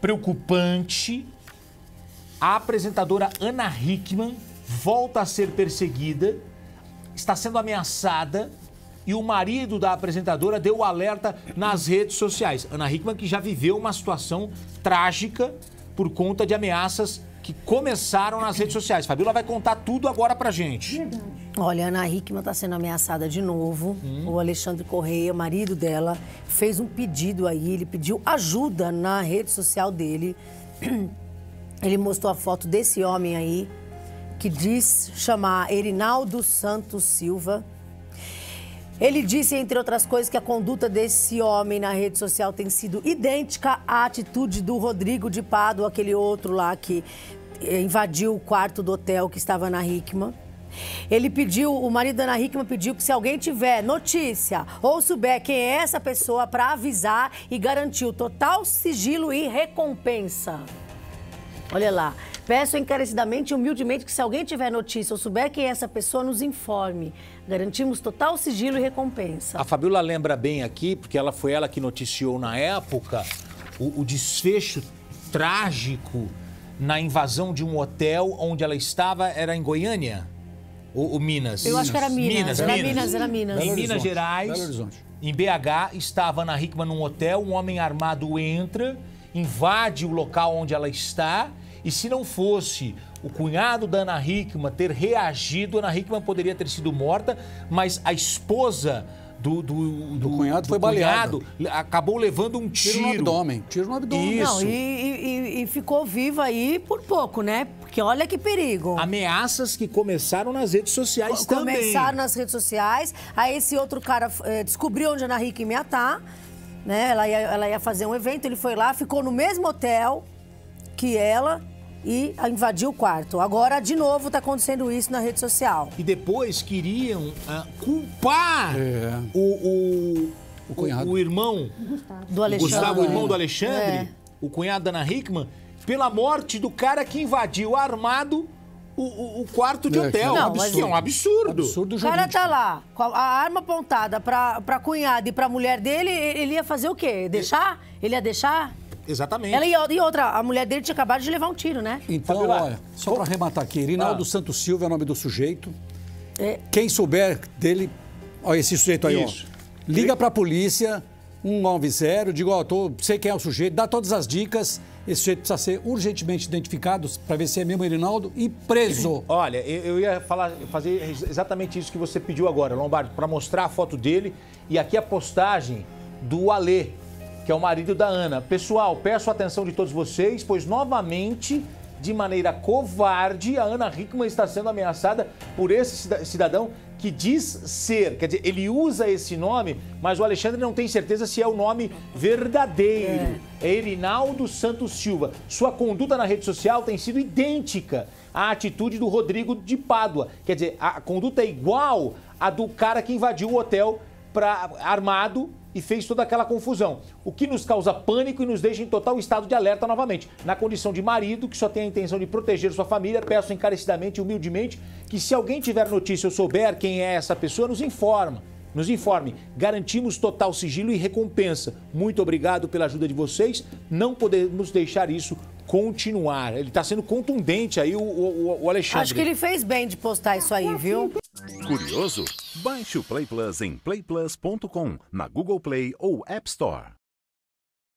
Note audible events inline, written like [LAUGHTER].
preocupante. A apresentadora Ana Hickman volta a ser perseguida, está sendo ameaçada e o marido da apresentadora deu alerta nas redes sociais. Ana Hickman que já viveu uma situação trágica por conta de ameaças que começaram nas redes sociais. Fabiola vai contar tudo agora pra gente. Olha, a Ana Hickman está sendo ameaçada de novo. O Alexandre Correia, marido dela, fez um pedido aí, ele pediu ajuda na rede social dele. [CLEARS THROAT] Ele mostrou a foto desse homem aí, que diz chamar Erinaldo Santos Silva. Ele disse, entre outras coisas, que a conduta desse homem na rede social tem sido idêntica à atitude do Rodrigo de Pado, aquele outro lá que eh, invadiu o quarto do hotel que estava na Hickman. Ele pediu, o marido da Ana Hickman pediu que se alguém tiver notícia ou souber quem é essa pessoa, para avisar e garantir o total sigilo e recompensa. Olha lá. Peço encarecidamente e humildemente que se alguém tiver notícia ou souber quem é essa pessoa, nos informe. Garantimos total sigilo e recompensa. A Fabiola lembra bem aqui, porque ela foi ela que noticiou na época o, o desfecho trágico na invasão de um hotel onde ela estava, era em Goiânia? Ou, ou Minas? Eu acho que era Minas. Era Minas, era Minas. Em Minas Gerais, Belo Horizonte. em BH, estava Ana Hickman num hotel, um homem armado entra, invade o local onde ela está, e se não fosse o cunhado da Ana Hickman ter reagido, Ana Hickman poderia ter sido morta, mas a esposa do, do, Do cunhado foi baleada. cunhado acabou levando um tiro. Tiro no abdômen. Tiro no abdômen. Isso. Não, e, e- e ficou viva aí por pouco, né? Porque olha que perigo. Ameaças que começaram nas redes sociais também. Começaram nas redes sociais. Aí esse outro cara eh, descobriu onde a Ana Hickman ia estar. Né? Ela, ia, ela ia fazer um evento, ele foi lá, ficou no mesmo hotel que ela e invadiu o quarto. Agora, de novo, tá acontecendo isso na rede social. E depois queriam ah, culpar É. o, o, O cunhado. o irmão, Do Alexandre. Gustavo, o irmão É. do Alexandre, É. o cunhado da Ana Hickman, pela morte do cara que invadiu armado o, o- o quarto de É, hotel. que é um é um absurdo. Absurdo O cara jurídico. tá lá, com a a arma apontada pra, pra cunhada e pra mulher dele, ele ia fazer o quê? Deixar? Ele ia deixar? Exatamente. Ela ia, e outra, a mulher dele tinha acabado de levar um tiro, né? Então, Fabiola, olha, só para arrematar aqui, Rinaldo Ah. Santos Silva é o nome do sujeito. É. Quem souber dele, olha esse sujeito aí, Isso. ó. Liga para a polícia, 190, diga, ó, tô, sei quem é o sujeito, dá todas as dicas. Esse sujeito precisa ser urgentemente identificado para ver se é mesmo Rinaldo e preso. [CLEARS THROAT] Olha, eu, ia falar, fazer ex- exatamente isso que você pediu agora, Lombardo, para mostrar a foto dele e aqui a postagem do Alê, que é o marido da Ana. Pessoal, peço a atenção de todos vocês, pois novamente, de maneira covarde, a Ana Hickman está sendo ameaçada por esse cida- cidadão que diz ser, quer dizer, ele usa esse nome, mas o Alexandre não tem certeza se é o nome verdadeiro. É Erinaldo Santos Silva. Sua conduta na rede social tem sido idêntica à atitude do Rodrigo de Pádua. Quer dizer, a conduta é igual à do cara que invadiu o hotel pra, armado e fez toda aquela confusão. O que nos causa pânico e nos deixa em total estado de alerta novamente. Na condição de marido, que só tem a intenção de proteger sua família, peço encarecidamente e humildemente que se alguém tiver notícia ou souber quem é essa pessoa, nos informa. Nos informe. Garantimos total sigilo e recompensa. Muito obrigado pela ajuda de vocês. Não podemos deixar isso continuar. Ele está sendo contundente aí, o, o, o Alexandre. Acho que ele fez bem de postar isso aí, viu? Curioso? Baixe o Play Plus em playplus.com, na Google Play ou App Store.